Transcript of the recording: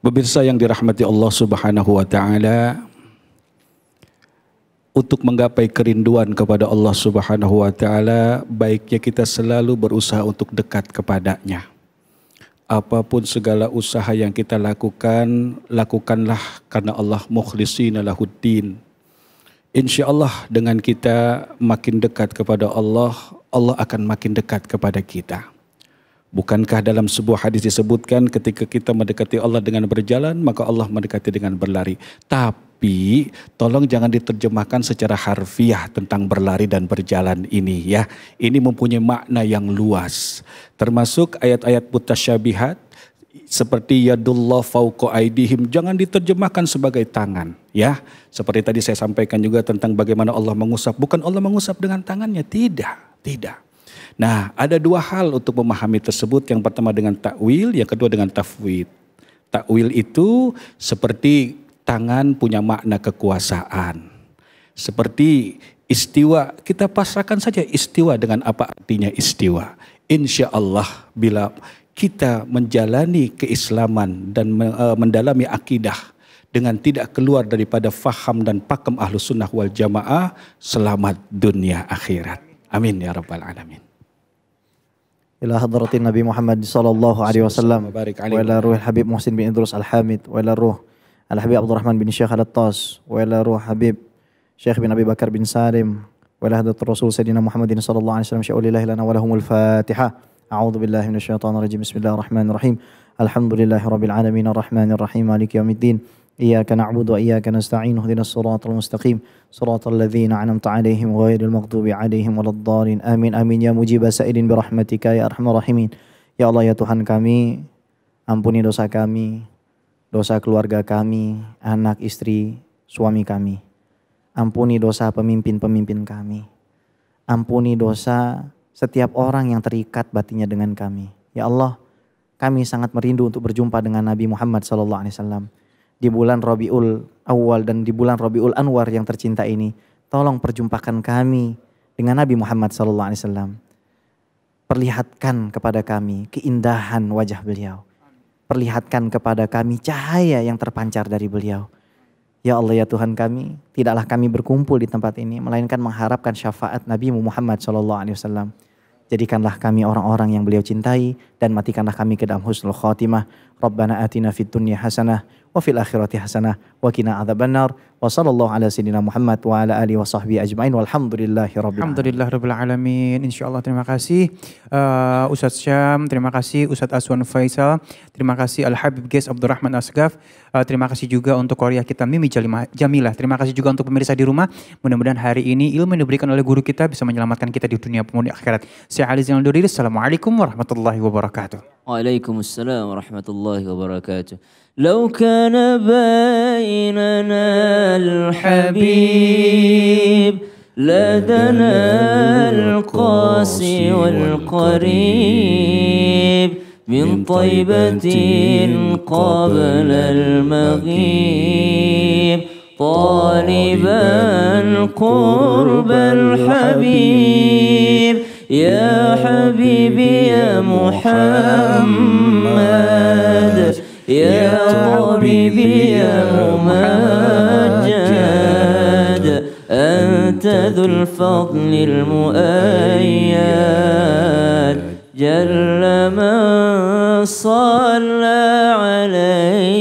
Pemirsa yang dirahmati Allah Subhanahu wa taala, untuk menggapai kerinduan kepada Allah Subhanahu wa taala, baiknya kita selalu berusaha untuk dekat kepadanya. Apa pun segala usaha yang kita lakukan, lakukanlah karena Allah mukhlishina lahuddin. Insya Allah dengan kita makin dekat kepada Allah, Allah akan makin dekat kepada kita. Bukankah dalam sebuah hadis disebutkan ketika kita mendekati Allah dengan berjalan, maka Allah mendekati dengan berlari. Tapi tolong jangan diterjemahkan secara harfiah tentang berlari dan berjalan ini ya. Ini mempunyai makna yang luas. Termasuk ayat-ayat mutasyabihat seperti yadullah fauqa aidihim jangan diterjemahkan sebagai tangan ya. Seperti tadi saya sampaikan juga tentang bagaimana Allah mengusap, bukan Allah mengusap dengan tangannya, tidak, tidak. Nah, ada dua hal untuk memahami tersebut. Yang pertama dengan takwil, yang kedua dengan tafwid. Takwil itu seperti tangan punya makna kekuasaan. Seperti istiwa, kita pasrahkan saja istiwa dengan apa artinya istiwa. Insya Allah bila kita menjalani keislaman dan eh, mendalami akidah dengan tidak keluar daripada faham dan pakem ahlu sunnah wal jamaah, selamat dunia akhirat. Amin ya rabbal alamin. إلى حضرة النبي محمد صلى الله عليه وسلم وإلى روح الحبيب محسن بن إدريس الحامد وإلى روح الحبيب عبد الرحمن بن الشيخ الطاس وإلى روح حبيب شيخ بن أبي بكر بن سالم وإلى حضرة الرسول سيدنا محمد صلى الله عليه وسلم شاء الله لنا ولهم الفاتحة. أعوذ بالله من الشيطان الرجيم. بسم الله الرحمن الرحيم. الحمد لله رب العالمين. الرحمن الرحيم. مالك يوم الدين. إياك نعبد وإياك نستعين اهدنا الصراط المستقيم صراط الذين أنعمت عليهم غير المغضوب عليهم ولا الضالين آمين آمين يا مجيب سائل برحمتك يا أرحم الراحمين Ya Allah ya Tuhan kami, ampuni dosa kami, dosa keluarga kami, anak, istri, suami kami. Ampuni dosa pemimpin-pemimpin kami. Ampuni dosa setiap orang yang terikat batinnya dengan kami. Ya Allah, kami sangat merindu untuk berjumpa dengan Nabi Muhammad SAW di bulan Rabiul Awal dan di bulan Rabiul Anwar yang tercinta ini, tolong perjumpakan kami dengan Nabi Muhammad wasallam. Perlihatkan kepada kami keindahan wajah beliau. Perlihatkan kepada kami cahaya yang terpancar dari beliau. Ya Allah ya Tuhan kami, tidaklah kami berkumpul di tempat ini melainkan mengharapkan syafaat Nabi Muhammad wasallam. Jadikanlah kami orang-orang yang beliau cintai dan matikanlah kami ke dalam husnul khatimah. Rabbana atina fid dunya hasanah wa fil akhirati hasanah wa qina adzabannar wa sallallahu ala sayyidina Muhammad wa ala alihi wa sahbihi ajmain walhamdulillahi rabbil Alhamdulillah rabbil alamin. Insyaallah terima kasih uh, Ustaz Syam, terima kasih Ustaz Aswan Faisal, terima kasih Al Habib Ges Abdurrahman Asgaf, uh, terima kasih juga untuk Korea kita Mimi Jamilah, terima kasih juga untuk pemirsa di rumah. Mudah-mudahan hari ini ilmu yang diberikan oleh guru kita bisa menyelamatkan kita di dunia maupun di akhirat. Saya Ali Zainal Duri, Assalamualaikum warahmatullahi wabarakatuh. Waalaikumsalam warahmatullahi wabarakatuh. لو كان بيننا الحبيب لدنا القاسي والقريب من طيبة قبل المغيب. طالبا قرب الحبيب. يا حبيبي يا محمد يا طبيبي يا ممجد أنت ذو الفضل المؤيد. جل من صلى عليه.